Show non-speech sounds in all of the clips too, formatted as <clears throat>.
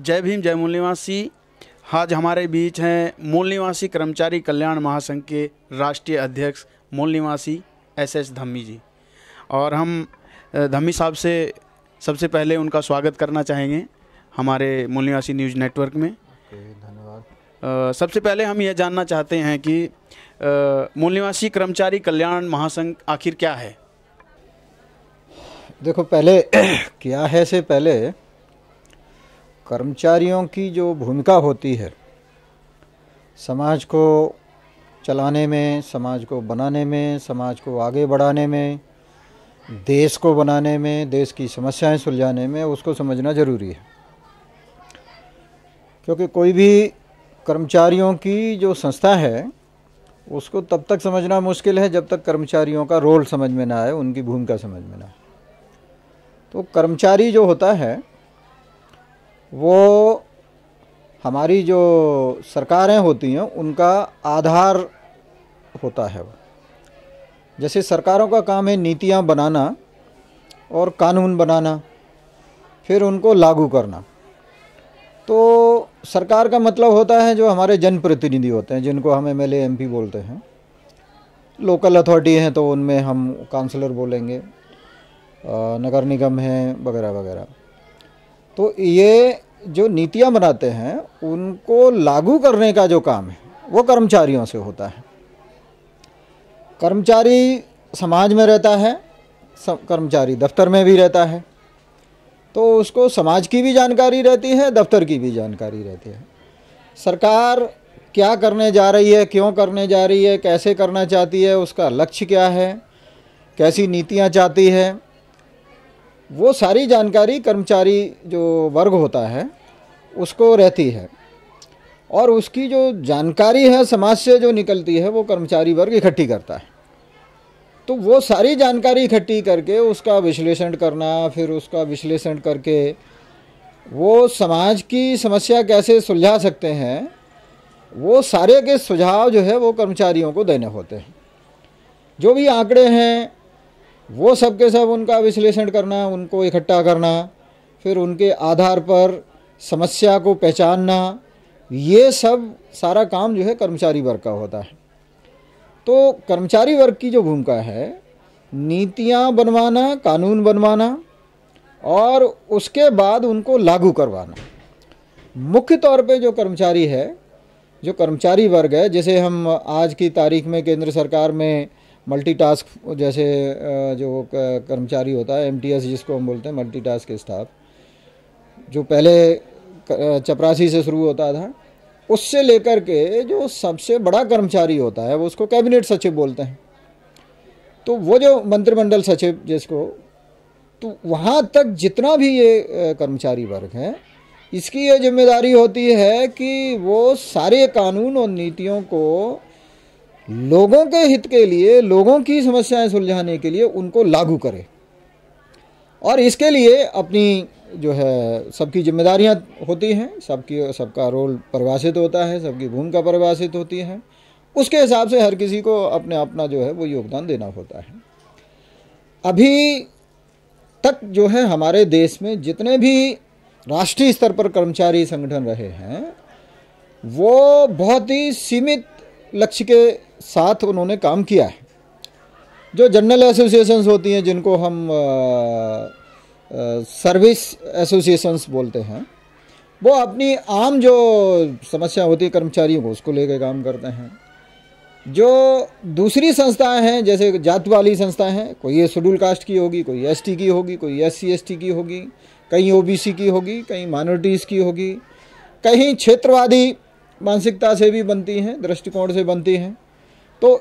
जय भीम जय मूल निवासी आज हमारे बीच हैं मूल निवासी कर्मचारी कल्याण महासंघ के राष्ट्रीय अध्यक्ष मूल निवासी एस एस धम्मी जी। और हम धम्मी साहब से सबसे पहले उनका स्वागत करना चाहेंगे हमारे मूल निवासी न्यूज़ नेटवर्क में। धन्यवाद। सबसे पहले हम यह जानना चाहते हैं कि मूल निवासी कर्मचारी कल्याण महासंघ आखिर क्या है? देखो पहले <clears throat> क्या है से पहले कर्मचारियों की जो भूमिका होती है, समाज को चलाने में, समाज को बनाने में, समाज को आगे बढ़ाने में, देश को बनाने में, देश की समस्याएँ सुलझाने में उसको समझना ज़रूरी है। क्योंकि कोई भी कर्मचारियों की जो संस्था है, उसको तब तक समझना मुश्किल है जब तक कर्मचारियों का रोल समझ में ना आए, उनकी भूमिका समझ में ना आए। तो कर्मचारी जो होता है वो हमारी जो सरकारें होती हैं, उनका आधार होता है वो। जैसे सरकारों का काम है नीतियाँ बनाना और कानून बनाना, फिर उनको लागू करना। तो सरकार का मतलब होता है जो हमारे जनप्रतिनिधि होते हैं, जिनको हम एम एल बोलते हैं। लोकल अथॉरिटी हैं तो उनमें हम काउंसलर बोलेंगे नगर निगम हैं, वगैरह वगैरह। तो ये जो नीतियाँ बनाते हैं, उनको लागू करने का जो काम है, वो कर्मचारियों से होता है। कर्मचारी समाज में रहता है कर्मचारी दफ्तर में भी रहता है। तो उसको समाज की भी जानकारी रहती है, दफ्तर की भी जानकारी रहती है। सरकार क्या करने जा रही है, क्यों करने जा रही है, कैसे करना चाहती है, उसका लक्ष्य क्या है, कैसी नीतियाँ चाहती है वो सारी जानकारी कर्मचारी जो वर्ग होता है, उसको रहती है। और उसकी जो जानकारी है, समाज से जो निकलती है, वो कर्मचारी वर्ग इकट्ठी करता है। तो वो सारी जानकारी इकट्ठी करके उसका विश्लेषण करना, फिर उसका विश्लेषण करके वो समाज की समस्या कैसे सुलझा सकते हैं, वो सारे के सुझाव जो है वो कर्मचारियों को देने होते हैं। जो भी आंकड़े हैं वो सब के सब उनका विश्लेषण करना, उनको इकट्ठा करना, फिर उनके आधार पर समस्या को पहचानना, ये सब सारा काम जो है कर्मचारी वर्ग का होता है। तो कर्मचारी वर्ग की जो भूमिका है, नीतियाँ बनवाना, कानून बनवाना, और उसके बाद उनको लागू करवाना। मुख्य तौर पे जो कर्मचारी है, जो कर्मचारी वर्ग है, जैसे हम आज की तारीख में केंद्र सरकार में मल्टीटास्क जैसे जो कर्मचारी होता है एमटीएस जिसको हम बोलते हैं मल्टीटास्क स्टाफ जो पहले चपरासी से शुरू होता था, उससे लेकर के जो सबसे बड़ा कर्मचारी होता है, वो उसको कैबिनेट सचिव बोलते हैं। तो वो जो मंत्रिमंडल सचिव जिसको तो वहाँ तक जितना भी ये कर्मचारी वर्ग हैं, इसकी ये ज़िम्मेदारी होती है कि वो सारे कानून और नीतियों को लोगों के हित के लिए, लोगों की समस्याएँ सुलझाने के लिए उनको लागू करे। और इसके लिए अपनी जो है, सबकी जिम्मेदारियाँ होती हैं, सबकी, सबका रोल परिभाषित होता है, सबकी भूमिका परिभाषित होती है। उसके हिसाब से हर किसी को अपने अपना जो है, वो योगदान देना होता है। अभी तक जो है, हमारे देश में जितने भी राष्ट्रीय स्तर पर कर्मचारी संगठन रहे हैं, वो बहुत ही सीमित लक्ष्य के साथ उन्होंने काम किया है। जो जनरल एसोसिएशंस होती हैं, जिनको हम सर्विस एसोसिएशंस बोलते हैं, वो अपनी आम जो समस्या होती है कर्मचारियों को, उसको लेकर काम करते हैं। जो दूसरी संस्थाएँ हैं, जैसे जात वाली संस्थाएँ हैं, कोई ये शेड्यूल कास्ट की होगी, कोई एसटी की होगी, कोई एस सी की होगी, कहीं ओबीसी की होगी, कहीं माइनॉरिटीज़ की होगी, कहीं क्षेत्रवादी मानसिकता से भी बनती हैं, दृष्टिकोण से बनती हैं। तो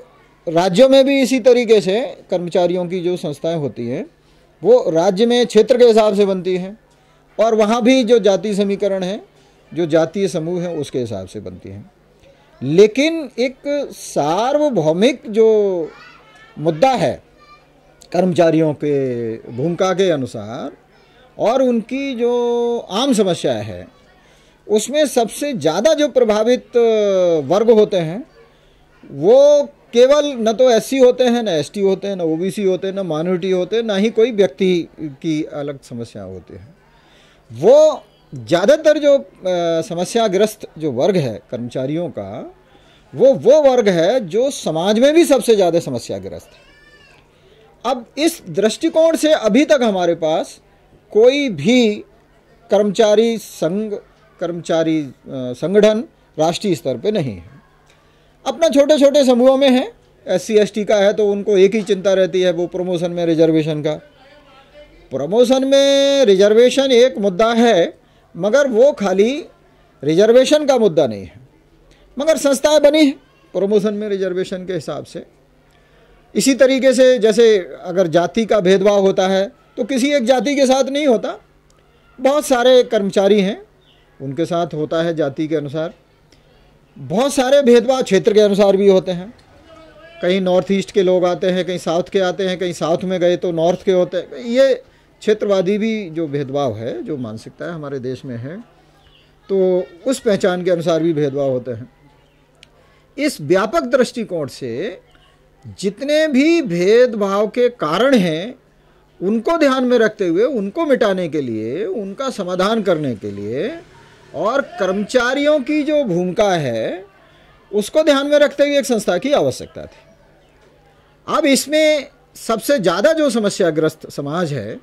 राज्यों में भी इसी तरीके से कर्मचारियों की जो संस्थाएँ होती हैं, वो राज्य में क्षेत्र के हिसाब से बनती हैं और वहाँ भी जो जाति समीकरण है, जो जातीय समूह है, उसके हिसाब से बनती हैं। लेकिन एक सार्वभौमिक जो मुद्दा है कर्मचारियों के भूमिका के अनुसार और उनकी जो आम समस्या है, उसमें सबसे ज़्यादा जो प्रभावित वर्ग होते हैं वो केवल न तो एससी होते हैं, न एसटी होते हैं, न ओबीसी होते हैं, न माइनॉरिटी होते हैं, ना ही कोई व्यक्ति की अलग समस्या होती है। वो ज़्यादातर जो समस्याग्रस्त जो वर्ग है कर्मचारियों का, वो वो वर्ग है जो समाज में भी सबसे ज़्यादा समस्याग्रस्त है। अब इस दृष्टिकोण से अभी तक हमारे पास कोई भी कर्मचारी संघ, कर्मचारी संगठन राष्ट्रीय स्तर पे नहीं है। अपना छोटे छोटे समूहों में है। एस सी का है तो उनको एक ही चिंता रहती है वो प्रमोशन में रिजर्वेशन का। प्रमोशन में रिजर्वेशन एक मुद्दा है, मगर वो खाली रिजर्वेशन का मुद्दा नहीं है। मगर संस्थाएँ बनी है प्रमोशन में रिजर्वेशन के हिसाब से। इसी तरीके से जैसे अगर जाति का भेदभाव होता है तो किसी एक जाति के साथ नहीं होता। बहुत सारे कर्मचारी हैं, उनके साथ होता है जाति के अनुसार। बहुत सारे भेदभाव क्षेत्र के अनुसार भी होते हैं। कहीं नॉर्थ ईस्ट के लोग आते हैं, कहीं साउथ के आते हैं, कहीं साउथ में गए तो नॉर्थ के होते हैं। ये क्षेत्रवादी भी जो भेदभाव है, जो मानसिकता है हमारे देश में है तो उस पहचान के अनुसार भी भेदभाव होते हैं। इस व्यापक दृष्टिकोण से जितने भी भेदभाव के कारण हैं, उनको ध्यान में रखते हुए, उनको मिटाने के लिए, उनका समाधान करने के लिए और कर्मचारियों की जो भूमिका है, उसको ध्यान में रखते हुए एक संस्था की आवश्यकता थी। अब इसमें सबसे ज़्यादा जो समस्याग्रस्त समाज है,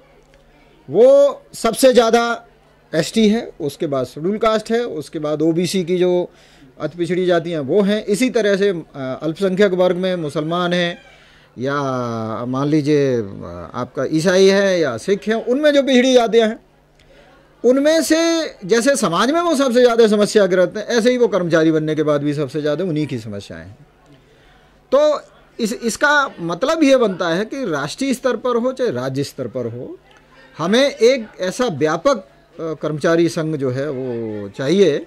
वो सबसे ज़्यादा एसटी है, उसके बाद शेड्यूल कास्ट है, उसके बाद ओबीसी की जो अति पिछड़ी जातियाँ वो हैं। इसी तरह से अल्पसंख्यक वर्ग में मुसलमान हैं, या मान लीजिए आपका ईसाई है या सिख है, उनमें जो पिछड़ी जातियाँ हैं उनमें से जैसे समाज में वो सबसे ज़्यादा समस्याग्रस्त हैं, ऐसे ही वो कर्मचारी बनने के बाद भी सबसे ज़्यादा उन्हीं की समस्याएँ हैं। तो इस, इसका मतलब ये बनता है कि राष्ट्रीय स्तर पर हो चाहे राज्य स्तर पर हो, हमें एक ऐसा व्यापक कर्मचारी संघ जो है वो चाहिए,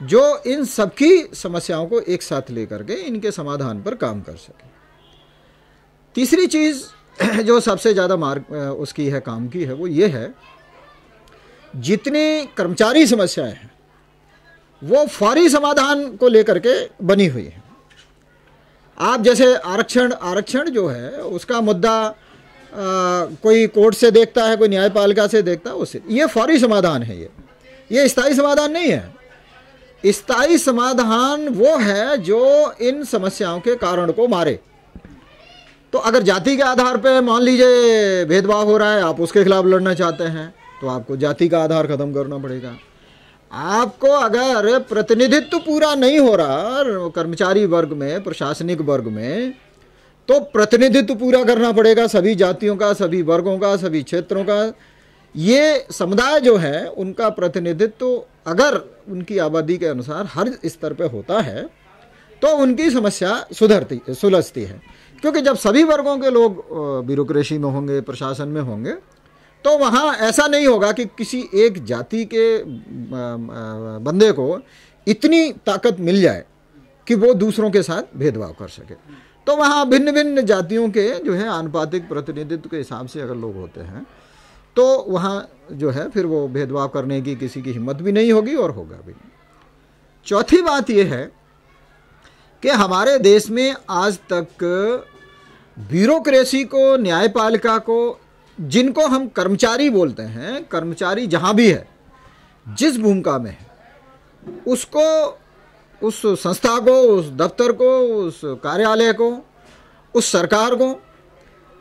जो इन सबकी समस्याओं को एक साथ लेकर के इनके समाधान पर काम कर सके। तीसरी चीज़ <clears throat> जो सबसे ज़्यादा मार्ग उसकी है, काम की है, वो ये है जितनी कर्मचारी समस्याएँ हैं वो फौरी समाधान को लेकर के बनी हुई है। आप जैसे आरक्षण आरक्षण जो है उसका मुद्दा आ, कोई कोर्ट से देखता है कोई न्यायपालिका से देखता है उससे ये फौरी समाधान है ये। ये स्थायी समाधान नहीं है। स्थायी समाधान वो है जो इन समस्याओं के कारण को मारे। तो अगर जाति के आधार पे मान लीजिए भेदभाव हो रहा है आप उसके खिलाफ लड़ना चाहते हैं तो आपको जाति का आधार खत्म करना पड़ेगा। आपको अगर प्रतिनिधित्व पूरा नहीं हो रहा, कर्मचारी वर्ग में, प्रशासनिक वर्ग में तो प्रतिनिधित्व पूरा करना पड़ेगा सभी जातियों का, सभी वर्गों का, सभी क्षेत्रों का। ये समुदाय जो है, उनका प्रतिनिधित्व अगर उनकी आबादी के अनुसार हर स्तर पे होता है तो उनकी समस्या सुधरती, सुलझती है। क्योंकि जब सभी वर्गों के लोग ब्यूरोक्रेसी में होंगे, प्रशासन में होंगे तो वहाँ ऐसा नहीं होगा कि किसी एक जाति के बंदे को इतनी ताकत मिल जाए कि वो दूसरों के साथ भेदभाव कर सके। तो वहाँ भिन्न भिन्न जातियों के जो है, आनुपातिक प्रतिनिधित्व के हिसाब से अगर लोग होते हैं तो वहाँ जो है फिर वो भेदभाव करने की किसी की हिम्मत भी नहीं होगी और होगा भी। चौथी बात यह है कि हमारे देश में आज तक ब्यूरोक्रेसी को, न्यायपालिका को जिनको हम कर्मचारी बोलते हैं, कर्मचारी जहाँ भी है, जिस भूमिका में है, उसको, उस संस्था को, उस दफ्तर को, उस कार्यालय को, उस सरकार को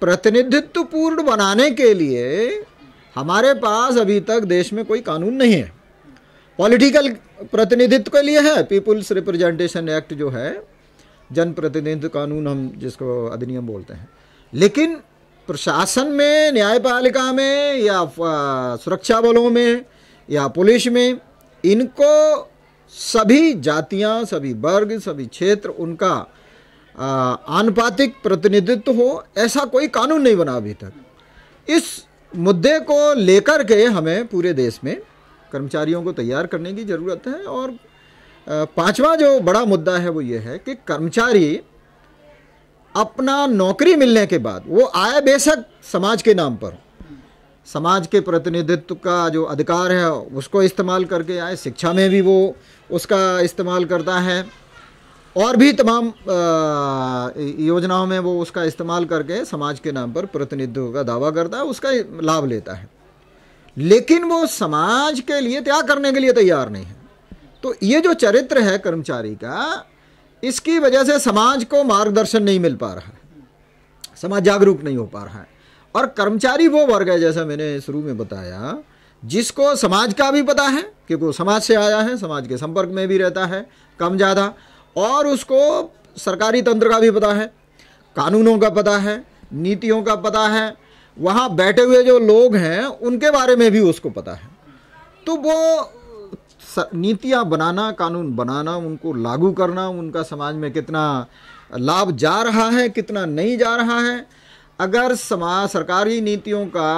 प्रतिनिधित्व पूर्ण बनाने के लिए हमारे पास अभी तक देश में कोई कानून नहीं है। पॉलिटिकल प्रतिनिधित्व के लिए है। पीपुल्स रिप्रेजेंटेशन एक्ट जो है जन प्रतिनिधित्व कानून हम जिसको अधिनियम बोलते हैं। लेकिन प्रशासन में, न्यायपालिका में, या सुरक्षा बलों में, या पुलिस में, इनको सभी जातियाँ, सभी वर्ग, सभी क्षेत्र, उनका आनुपातिक प्रतिनिधित्व हो, ऐसा कोई कानून नहीं बना अभी तक। इस मुद्दे को लेकर के हमें पूरे देश में कर्मचारियों को तैयार करने की ज़रूरत है, और पांचवा जो बड़ा मुद्दा है वो ये है कि कर्मचारी अपना नौकरी मिलने के बाद, वो आए बेशक समाज के नाम पर। समाज के प्रतिनिधित्व का जो अधिकार है, उसको इस्तेमाल करके आए, शिक्षा में भी वो उसका इस्तेमाल करता है। और भी तमाम योजनाओं में वो उसका इस्तेमाल करके समाज के नाम पर प्रतिनिधित्व का दावा करता है, उसका लाभ लेता है। लेकिन वो समाज के लिए त्याग करने के लिए तैयार नहीं है। तो ये जो चरित्र है कर्मचारी का इसकी वजह से समाज को मार्गदर्शन नहीं मिल पा रहा है। समाज जागरूक नहीं हो पा रहा है। और कर्मचारी वो वर्ग है, जैसा मैंने शुरू में बताया, जिसको समाज का भी पता है, क्योंकि वो समाज से आया है, समाज के संपर्क में भी रहता है, कम ज़्यादा, और उसको सरकारी तंत्र का भी पता है, कानूनों का पता है, नीतियों का पता है, वहाँ बैठे हुए जो लोग हैं, उनके बारे में भी उसको पता है। तो वो नीतियाँ बनाना कानून बनाना उनको लागू करना उनका समाज में कितना लाभ जा रहा है कितना नहीं जा रहा है। अगर समाज सरकारी नीतियों का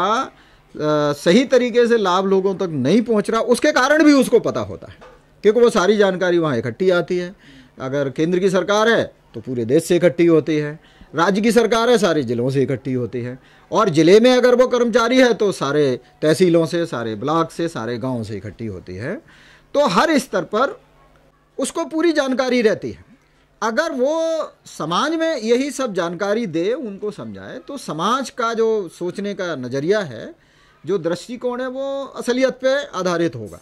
आ, सही तरीके से लाभ लोगों तक नहीं पहुँच रहा उसके कारण भी उसको पता होता है क्योंकि वो सारी जानकारी वहाँ इकट्ठी आती है। अगर केंद्र की सरकार है तो पूरे देश से इकट्ठी होती है राज्य की सरकार है सारे ज़िलों से इकट्ठी होती है और ज़िले में अगर वो कर्मचारी है तो सारे तहसीलों से सारे ब्लॉक से सारे गाँव से इकट्ठी होती है। तो हर स्तर पर उसको पूरी जानकारी रहती है। अगर वो समाज में यही सब जानकारी दे, उनको समझाए तो समाज का जो सोचने का नज़रिया है, जो दृष्टिकोण है, वो असलियत पे आधारित होगा।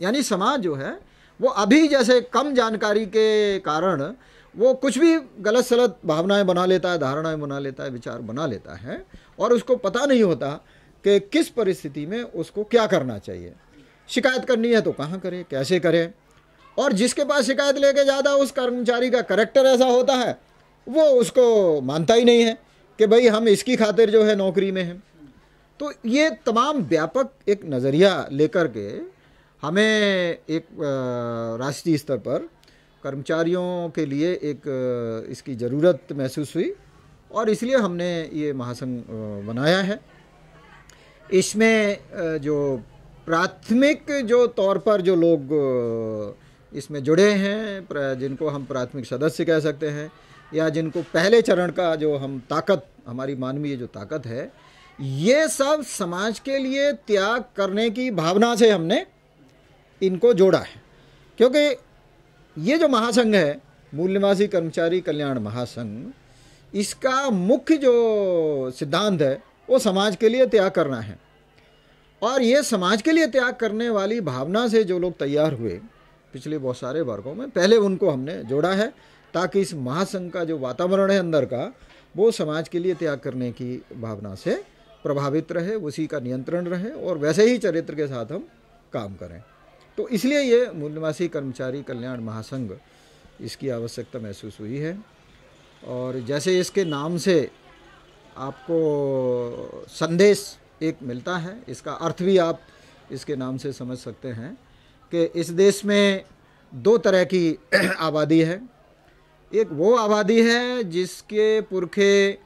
यानी समाज जो है, वो अभी जैसे कम जानकारी के कारण वो कुछ भी गलत सलत भावनाएँ बना लेता है, धारणाएँ बना लेता है, विचार बना लेता है, और उसको पता नहीं होता कि किस परिस्थिति में उसको क्या करना चाहिए। शिकायत करनी है तो कहाँ करे, कैसे करे? और जिसके पास शिकायत लेके ज़्यादा उस कर्मचारी का करेक्टर ऐसा होता है, वो उसको मानता ही नहीं है कि भाई हम इसकी खातिर जो है नौकरी में हैं। तो ये तमाम व्यापक एक नज़रिया लेकर के हमें एक राष्ट्रीय स्तर पर कर्मचारियों के लिए एक इसकी ज़रूरत महसूस हुई और इसलिए हमने ये महासंघ बनाया है। इसमें जो प्राथमिक जो तौर पर जो लोग इसमें जुड़े हैं जिनको हम प्राथमिक सदस्य कह सकते हैं, या जिनको पहले चरण का जो हम ताकत, हमारी मानवीय जो ताकत है, ये सब समाज के लिए त्याग करने की भावना से हमने इनको जोड़ा है। क्योंकि ये जो महासंघ है मूल निवासी कर्मचारी कल्याण महासंघ, इसका मुख्य जो सिद्धांत है, वो समाज के लिए त्याग करना है। और ये समाज के लिए त्याग करने वाली भावना से जो लोग तैयार हुए पिछले बहुत सारे वर्गों में, पहले उनको हमने जोड़ा है ताकि इस महासंघ का जो वातावरण है अंदर का, वो समाज के लिए त्याग करने की भावना से प्रभावित रहे, उसी का नियंत्रण रहे और वैसे ही चरित्र के साथ हम काम करें। तो इसलिए ये मूल निवासी कर्मचारी कल्याण महासंघ इसकी आवश्यकता महसूस हुई है। और जैसे इसके नाम से आपको संदेश एक मिलता है। इसका अर्थ भी आप इसके नाम से समझ सकते हैं कि इस देश में दो तरह की <clears throat> आबादी है। एक वो आबादी है जिसके पुरखे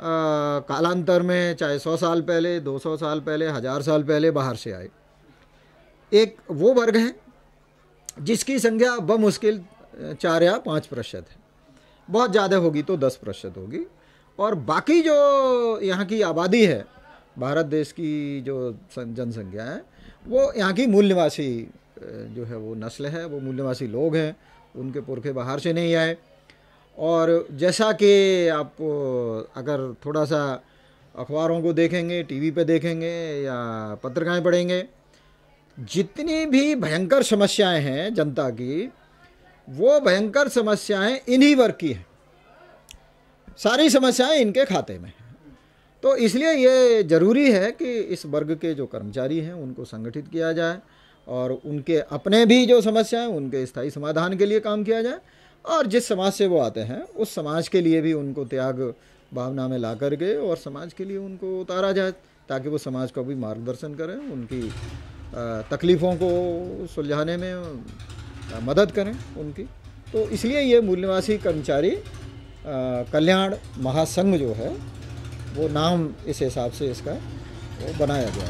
कालांतर में चाहे सौ साल पहले, दो सौ साल पहले, हज़ार साल पहले बाहर से आए। एक वो वर्ग है जिसकी संख्या बमुश्किल चार या पाँच प्रतिशत है। बहुत ज़्यादा होगी तो दस प्रतिशत होगी। और बाकी जो यहाँ की आबादी है भारत देश की जो जनसंख्या है, वो यहाँ की मूल निवासी जो है वो नस्ल है, वो मूल निवासी लोग हैं, उनके पुरखे बाहर से नहीं आए। और जैसा कि आप अगर थोड़ा सा अखबारों को देखेंगे, टीवी पे देखेंगे या पत्रिकाएँ पढ़ेंगे, जितनी भी भयंकर समस्याएँ हैं जनता की, वो भयंकर समस्याएँ इन्हीं वर्ग की हैं। सारी समस्याएँ इनके खाते में तो इसलिए ये ज़रूरी है कि इस वर्ग के जो कर्मचारी हैं, उनको संगठित किया जाए और उनके अपने भी जो समस्याएँ उनके स्थायी समाधान के लिए काम किया जाए और जिस समाज से वो आते हैं, उस समाज के लिए भी उनको त्याग भावना में ला करके और समाज के लिए उनको उतारा जाए ताकि वो समाज को भी मार्गदर्शन करें, उनकी तकलीफ़ों को सुलझाने में मदद करें उनकी। तो इसलिए ये मूल निवासी कर्मचारी कल्याण महासंघ जो है वो नाम इस हिसाब से इसका वो बनाया गया।